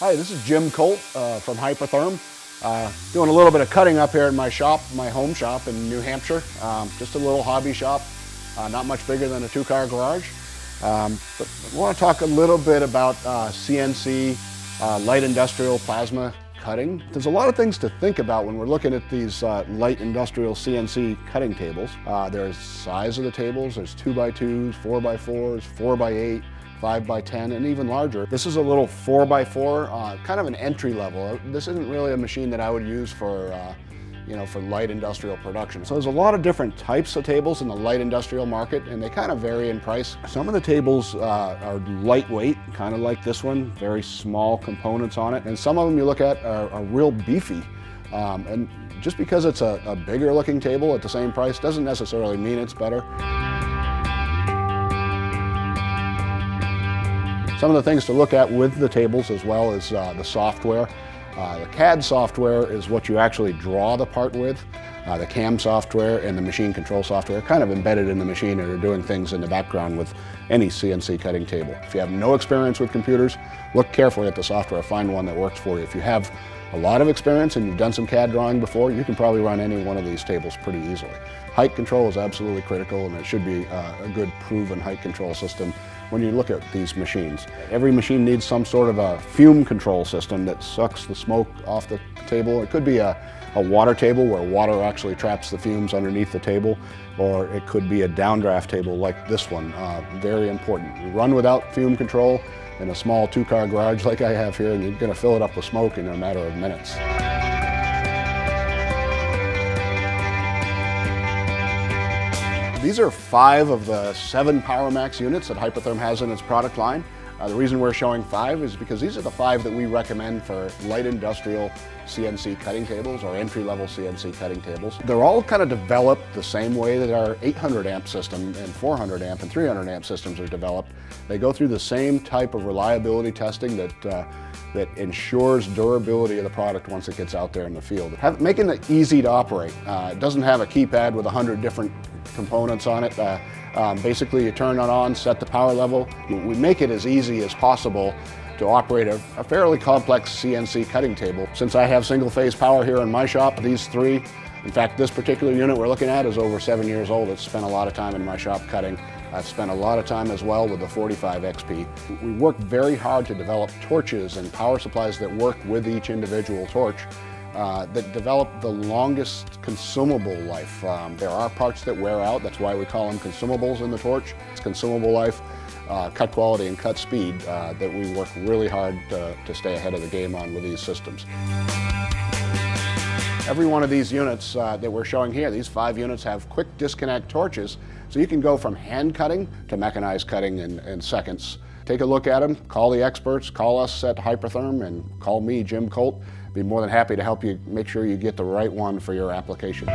Hi, this is Jim Colt uh, from Hypertherm. Uh, doing a little bit of cutting up here in my shop, my home shop in New Hampshire. Um, just a little hobby shop, uh, not much bigger than a two-car garage. Um, but I want to talk a little bit about CNC, uh, uh, light industrial plasma cutting. There's a lot of things to think about when we're looking at these uh, light industrial CNC cutting tables. there's size of the tables, there's 2x2s, 4x4s, 4x8, 5 by 10 and even larger. This is a little 4 by 4 uh, kind of an entry level. This isn't really a machine that I would use for uh, you know, for light industrial production. So there's a lot of different types of tables in the light industrial market and they kind of vary in price. Some of the tables uh, are lightweight, kind of like this one, very small components on it. And some of them you look at are, are real beefy. Um, and just because it's a, a bigger looking table at the same price doesn't necessarily mean it's better. Some of the things to look at with the tables as well as uh, the software. Uh, the CAD software is what you actually draw the part with. Uh, the CAM software and the machine control software are kind of embedded in the machine and are doing things in the background with any CNC cutting table. If you have no experience with computers, look carefully at the software, find one that works for you. If you have a lot of experience and you've done some CAD drawing before, you can probably run any one of these tables pretty easily. Height control is absolutely critical and it should be uh, a good proven height control system when you look at these machines. Every machine needs some sort of a fume control system that sucks the smoke off the table. It could be a, a water table where water actually traps the fumes underneath the table, or it could be a downdraft table like this one. Uh, very important. You run without fume control in a small two-car garage like I have here, and you're going to fill it up with smoke in a matter of minutes. These are five of the seven PowerMax units that Hypertherm has in its product line. Uh, the reason we're showing five is because these are the five that we recommend for light industrial CNC cutting tables or entry-level CNC cutting tables. They're all kind of developed the same way that our 800 amp system and 400 amp and 300 amp systems are developed. They go through the same type of reliability testing that uh, that ensures durability of the product once it gets out there in the field. Have, making it easy to operate. Uh, it doesn't have a keypad with 100 different components on it. Uh, um, basically, you turn it on, set the power level. We make it as easy as possible to operate a, a, fairly complex CNC cutting table. Since I have single phase power here in my shop, these three, in fact this particular unit we're looking at is over seven years old. It's spent a lot of time in my shop cutting. I've spent a lot of time as well with the 45 XP. We work very hard to develop torches and power supplies that work with each individual torch uh, that develop the longest consumable life. Um, there are parts that wear out, that's why we call them consumables in the torch. It's consumable life, uh, cut quality and cut speed uh, that we work really hard to, to, stay ahead of the game on with these systems. Every one of these units uh, that we're showing here, these five units have quick disconnect torches, so you can go from hand cutting to mechanized cutting in, in seconds. Take a look at them, call the experts, call us at Hypertherm, and call me, Jim Colt be more than happy to help you make sure you get the right one for your application.